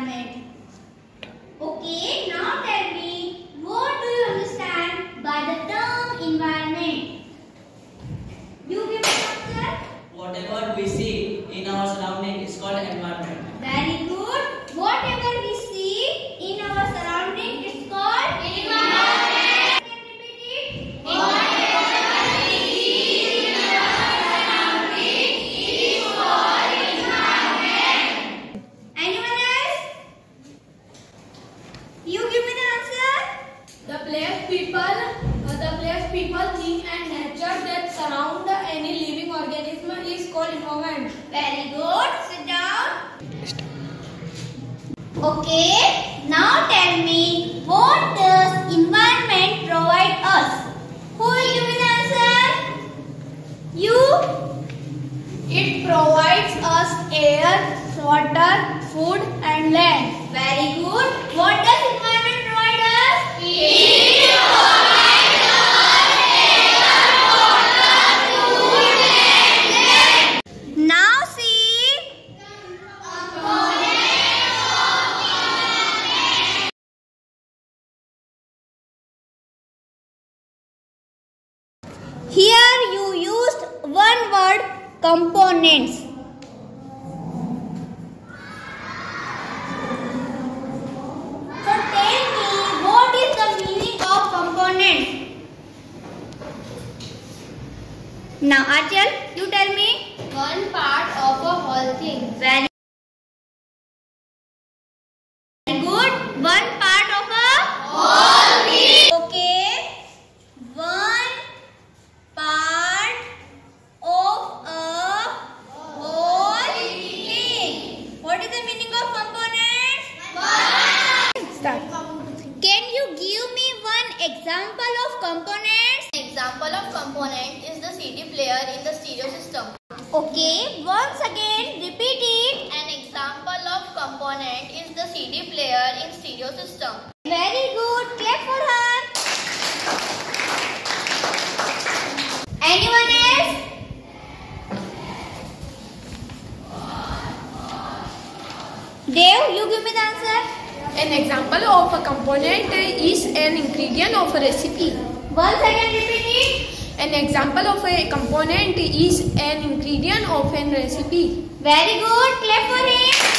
environment is. Very good. Sit down. Okay. Now tell me, what does environment provide us? Who will give me the answer? You? It provides us air, water, food and land. Very good. Components. So tell me what is the meaning of component? Now Achal, you tell me. One part of a whole thing. Very good. One part of a whole thing. Okay. One part of a whole thing. What is the meaning of components? Start. Can you give me one example of components? Example of component is the CD player in the stereo system. Okay. Once again, repeat it. An example of component is the CD player in stereo system. Very good. Clap for her. Anyone else? Dave, you give me the answer. An example of a component is an ingredient of a recipe. Once again, repeat it. An example of a component is an ingredient of a recipe. Very good. Clap for him.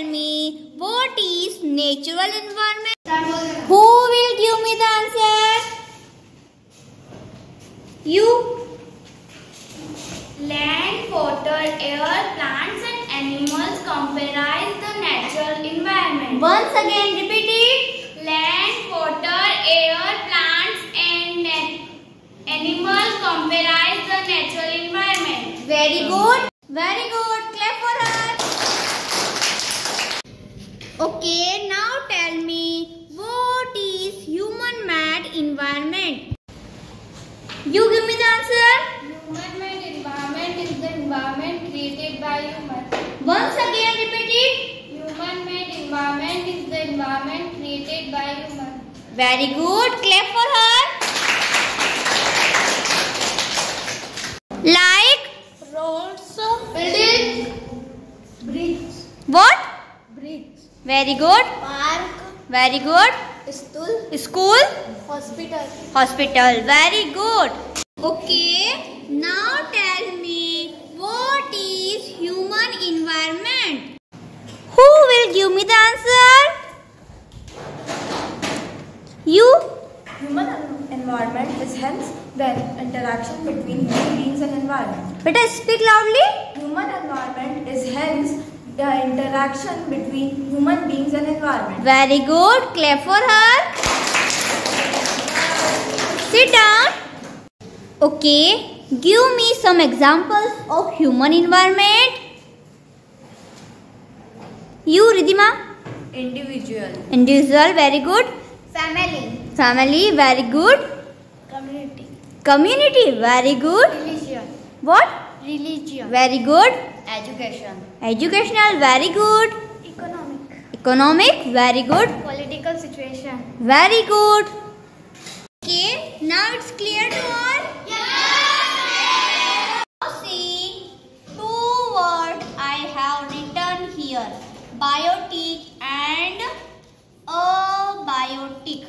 Tell me what is natural environment? Who will give me the answer? You. Land, water, air, plants and animals comprise the natural environment. Once again repeat it. Land, water, air, plants and animals comprise the natural environment. Very good. Very good. Clap for her. Okay, now tell me what is human made environment? You give me the answer. Human made environment is the environment created by human. Once again repeat it. Human made environment is the environment created by human. Very good. Clap for her. Like Roads, buildings, bridges, what? Bridges, Very good. park, Very good. school, School. hospital. Hospital. Very good. Okay. Now tell me what is human environment? Who will give me the answer? You. Human environment is hence the interaction between human beings and environment. Better speak loudly. Human environment is hence the interaction between human beings and environment. Very good. Clap for her. Sit down. Okay. Give me some examples of human environment. You, Ridhima. Individual. Individual, very good. Family. Family, very good. Community. Community, very good. Religion. What? Religion. Very good. Education. Educational, very good. Economic. Economic, very good. Political situation. Very good. Okay, now it's clear to all? Now see, two words I have written here. Biotic and abiotic.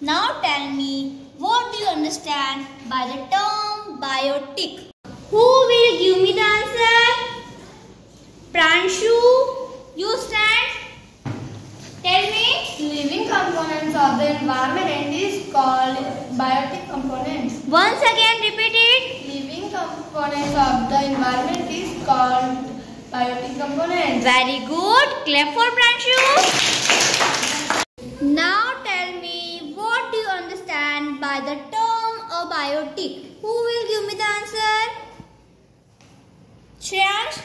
Now tell me, what do you understand by the term biotic? Who will give me the answer? Pranshu, you stand. Tell me. Living components of the environment is called biotic components. Once again, repeat it. Living components of the environment is called biotic components. Very good. Clap for Pranshu. Now tell me, what do you understand by the term abiotic? Who will give me the answer? Shreyansh?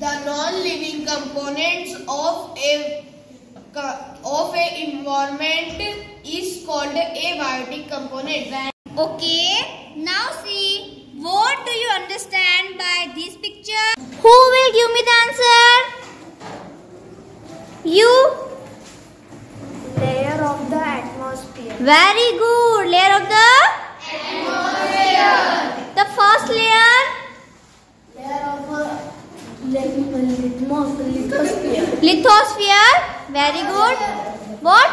The non-living components of a of a environment is called abiotic component. Okay. Now see, what do you understand by this picture? Who will give me the answer? You? Layer of the atmosphere. Very good. Layer of the? The first layer? Layer of a lithosphere. Lithosphere. Very good. What?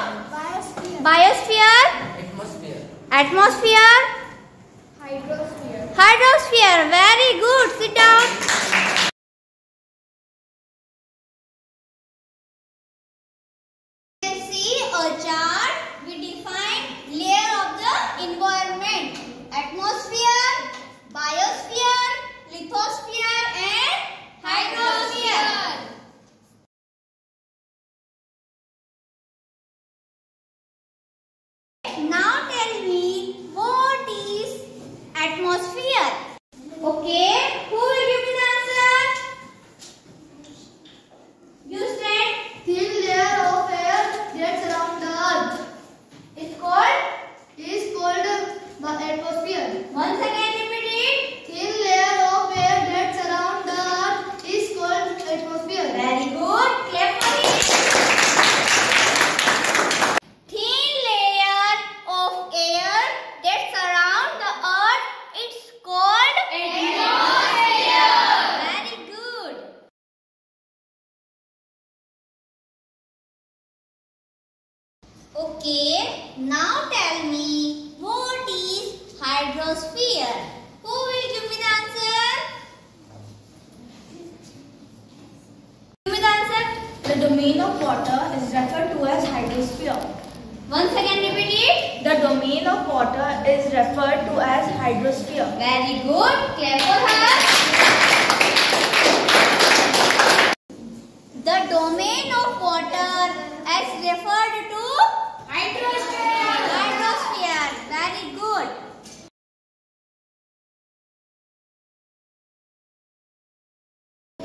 Biosphere. Atmosphere. Atmosphere. Hydrosphere. Hydrosphere. Very good. Sit down. You can see a chart. We define layer of the environment. Atmosphere, biosphere, lithosphere and hydrosphere. Now tell me what is atmosphere? Okay, who will give me the answer? You stand. Thin layer of air that surround the earth It's called. is called the atmosphere. Once again repeat it. Thin layer of air that surround the earth is called atmosphere. Very good. Clap for it. Thin layer of air that surround the earth. It's called atmosphere. Very good. Okay, now tell me what is hydrosphere? Who will give me the answer? Give me the answer. The domain of water is referred to as hydrosphere. Once again repeat it. The domain of water is referred to as hydrosphere. Very good. Clap for her. The domain of water is referred to hydrosphere. Hydrosphere. Very good.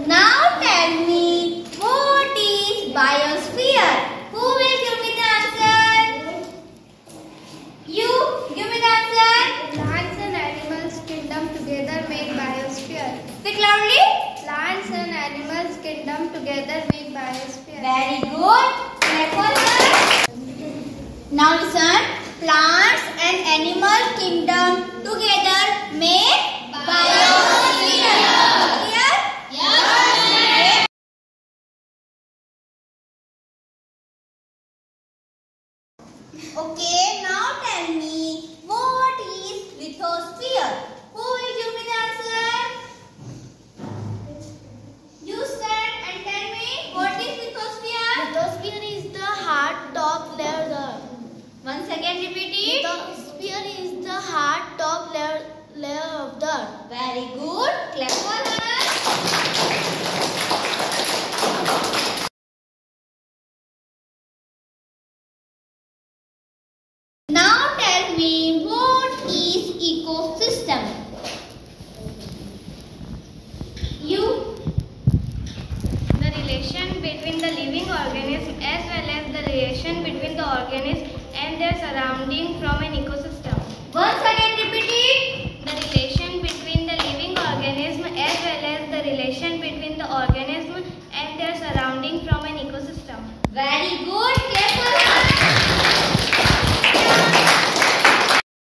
Now tell me what is biosphere? Who will give me the answer? You give me the answer. Plants and animals kingdom together make biosphere. Speak loudly. Plants and animals kingdom together make relation between the organism and their surrounding from an ecosystem. Once again repeat it. The relation